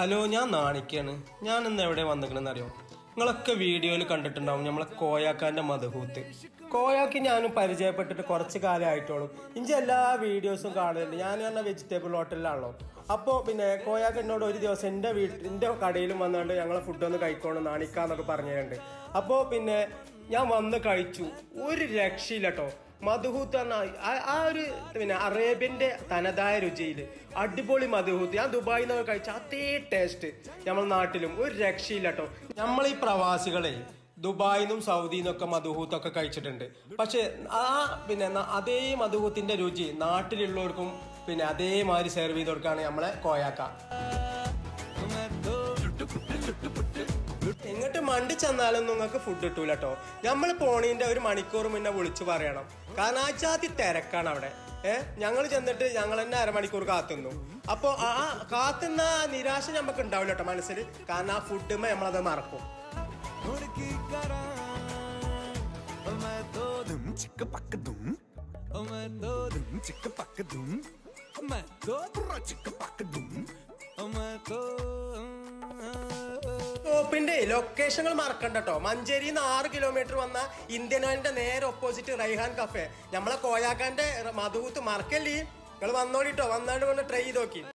Hello ഞാൻ നാണിക്കാണ് ഞാൻ ഇന്ന് എവിടെ വന്നിക്കണെന്ന് അറിയാം? നിങ്ങളൊക്കെ വീഡിയോയിൽ കണ്ടിട്ടുണ്ടാവും നമ്മളെ കോയാക്കാന്റെ മധുഹൂത്ത്. കോയാക്ക് ഞാനും പരിചയപ്പെട്ടിട്ട് കുറച്ച് കാലമായിട്ടോളും ഇഞ്ചി എല്ലാ വീഡിയോസും കാണുന്നുണ്ട്. ഞാൻ പറഞ്ഞ വെജിറ്റബിൾ ഹോട്ടലിലാണല്ലോ അപ്പോൾ പിന്നെ കോയാക്ക് എന്നോട് ഒരു ദിവസം എന്റെ വീട്ടിൽ എന്റെ കടയിലും വന്നുകൊണ്ട് ഞങ്ങളെ ഫുഡ് ഒന്ന് കഴിക്കണം നാണിക്കാന്നൊക്കെ പറഞ്ഞിട്ടുണ്ട്. അപ്പോൾ പിന്നെ ഞാൻ വന്ന് കഴിച്ചു. ഒരു രക്ഷയില്ല കേട്ടോ മധുഹൂത്ത് പറഞ്ഞ ആ- ഒരു പിന്നെ അറേബ്യന്റെ തനതായ രുചിയിൽ അടിപൊളി മധുഹൂത്ത്. ഞാൻ ദുബായിൽ നിന്ന് കഴിച്ച അതേ ടേസ്റ്റ് നമ്മളെ നാട്ടിലും. ഒരു രക്ഷയില്ല കേട്ടോ. നമ്മൾ ഈ പ്രവാസികളെ ദുബായിൽ നിന്നും സൗദിയിൽ നിന്നൊക്കെ മധുഹൂത്തൊക്കെ കഴിച്ചിട്ടുണ്ട്. പക്ഷെ ആ പിന്നെ അതേ മധുഹൂത്തിന്റെ രുചി നാട്ടിലുള്ളവർക്കും പിന്നെ അതേമാതിരി സെർവ് ചെയ്ത് കൊടുക്കുകയാണ് നമ്മളെ കോയാക്ക. വണ്ടി ചെന്നാലും നിങ്ങൾക്ക് ഫുഡ് കിട്ടൂല കേട്ടോ നമ്മൾ പോണീന്റെ ഒരു മണിക്കൂർ മുന്നേ വിളിച്ചു പറയണം. കാരണം ആ ജാതി തിരക്കാണ് അവിടെ. ഏഹ് ഞങ്ങൾ ചെന്നിട്ട് ഞങ്ങൾ തന്നെ അരമണിക്കൂർ കാത്തുന്നു. അപ്പൊ ആ കാത്തുന്ന നിരാശ നമുക്ക് ഉണ്ടാവില്ല കേട്ടോ മനസ്സിൽ കാരണം ആ ഫുഡ് നമ്മളത് മറക്കും. ചിക്ക് പക്ക് ദും ചിക്ക് പക്കതും. ചിക്ക് പക്ക് ഷോപ്പിന്റെ ലൊക്കേഷനുകൾ മറക്കണ്ട കേട്ടോ മഞ്ചേരി നിന്ന് ആറ് കിലോമീറ്റർ വന്ന ഇന്ത്യൻ ഓയിലിന്റെ നേരെ ഓപ്പോസിറ്റ് റൈഹാൻ കഫേ നമ്മളെ കോയാക്കാന്റെ മധുകൂത്ത് മറക്കല്ലേ നിങ്ങൾ വന്നോളിട്ടോ വന്നാണ്ട് കൊണ്ട് ട്രൈ ചെയ്ത് നോക്കി.